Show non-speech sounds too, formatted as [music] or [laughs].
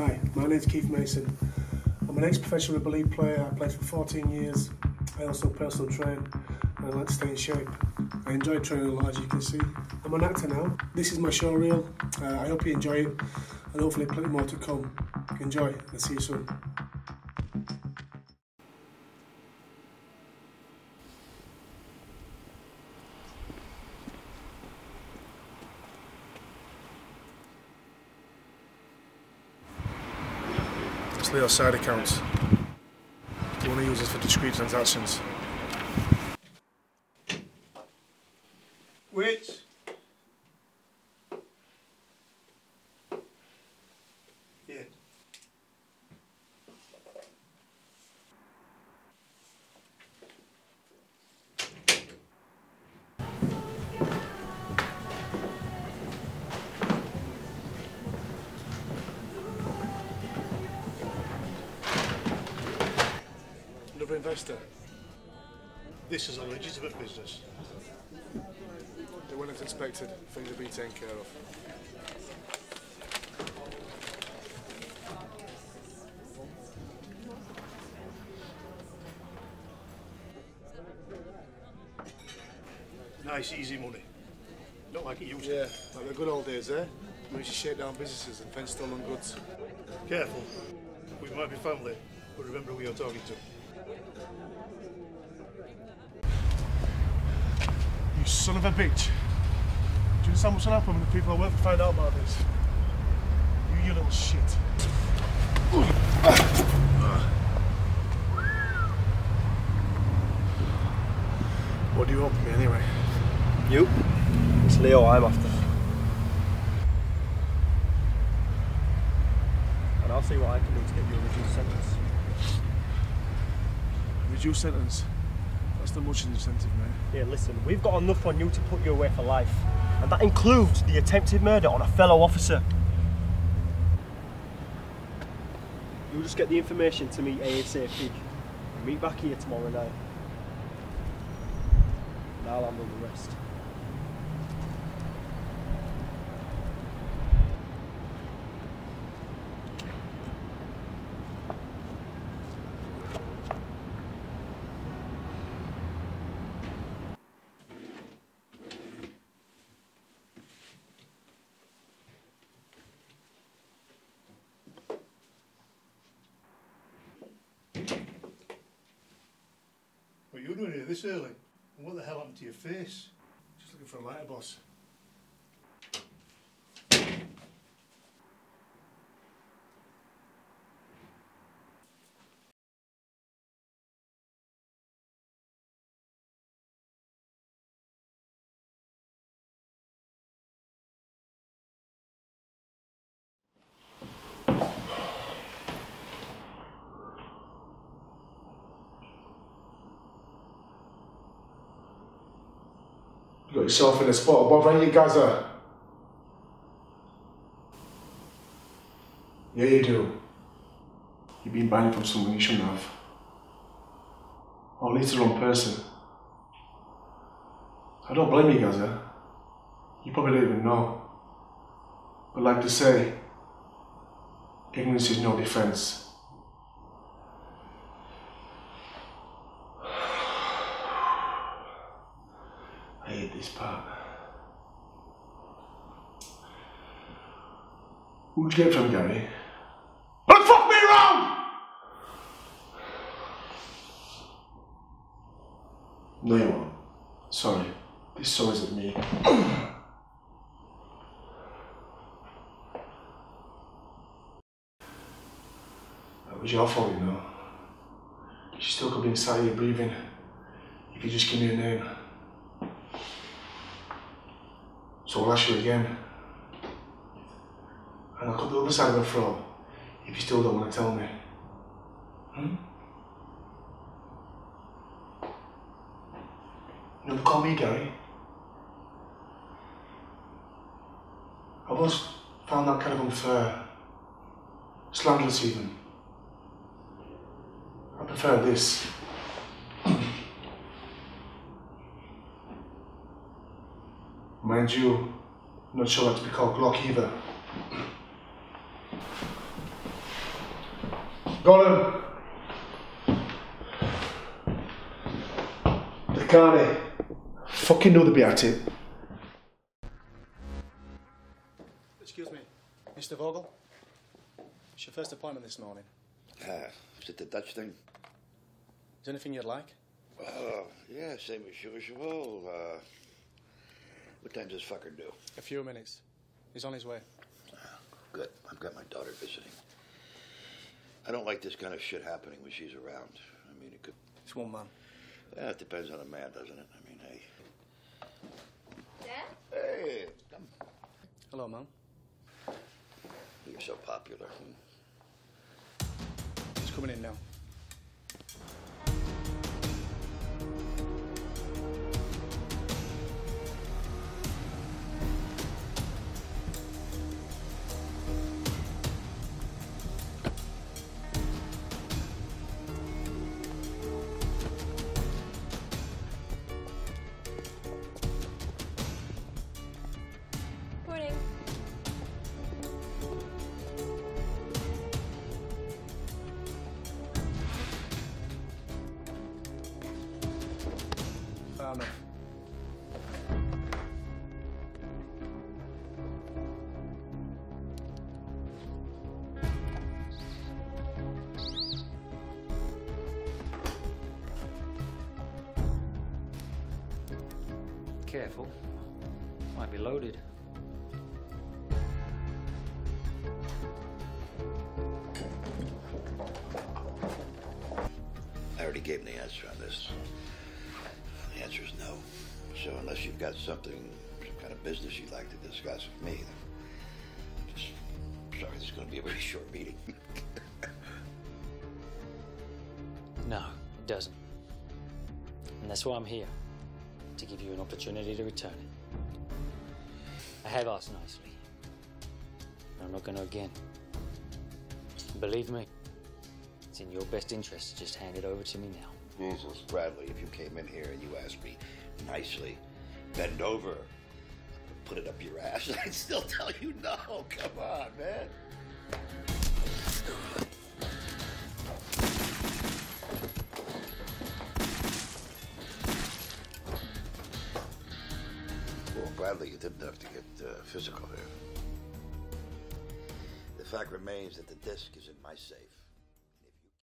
Hi, my name's Keith Mason. I'm an ex-professional rugby league player. I played for 14 years. I also personal train and I like to stay in shape. I enjoy training a lot as you can see. I'm an actor now. This is my show reel. Uh, I hope you enjoy it and hopefully plenty more to come. Enjoy and see you soon. Leo's side accounts. The one use uses for discrete transactions. Wait. Investor. This is a legitimate business. They weren't as expected. Things have been taken care of. Nice, easy money. Not like it used to. Yeah, like the good old days, eh? We used to shake down businesses and fence stolen goods. Careful. We might be family, but remember who you're talking to. You son of a bitch. Do you understand what's gonna happen when the people I work for find out about this? You, you little shit. What do you want from me anyway? You? It's Leo I'm after. And I'll see what I can do to get you a reduced sentence. Reduced sentence. That's the much incentive, mate. Yeah, listen, we've got enough on you to put you away for life. And that includes the attempted murder on a fellow officer. You'll just get the information to me ASAP. Meet back here tomorrow night. And I'll handle the rest. This early? What the hell happened to your face? Just looking for a lighter, got yourself in a spot bothering you, Gaza. Yeah, you do. You've been banned from someone you shouldn't have. Or oh, at least the wrong person. I don't blame you, Gaza. Eh? You probably don't even know. But like to say, ignorance is no defense. I hate this part. Who'd you get from, Gary? Don't fuck me around! No, you won't. Sorry. This song isn't me. That was your fault, you know. She still could be inside you breathing if you just give me a name. So I'll ask you again. And I'll cut the other side of the throat if you still don't want to tell me. Hmm? You know, call me Gary. I've always found that kind of unfair. Slanderous even. I prefer this. Mind you, I'm not sure that to be called Glock either. Got him. Carney. Fucking know they'd be at it. Excuse me, Mr. Vogel. It's your first appointment this morning. Ah, is it the Dutch thing? Is anything you'd like? Oh, yeah, same as usual. Uh, what time does fucker do? A few minutes. He's on his way. Ah, good. I've got my daughter visiting. I don't like this kind of shit happening when she's around. I mean, it could. It's one man. Yeah, it depends on a man, doesn't it? I mean, hey. Dad? Hey, come. Hello, Mom. You're so popular. He's coming in now. Careful. Might be loaded. I already gave him the answer on this. The answer is no. So unless you've got something, some kind of business you'd like to discuss with me, then just sorry, this is going to be a very [laughs] short meeting. No, it doesn't. And that's why I'm here. To give you an opportunity to return it. I have asked nicely. I'm not going to again. Believe me, it's in your best interest to just hand it over to me now. Jesus, Bradley, if you came in here and you asked me nicely, bend over, put it up your ass, [laughs] I'd still tell you no. Come on, man. Bradley, you didn't have to get uh, physical here. The fact remains that the disc is in my safe.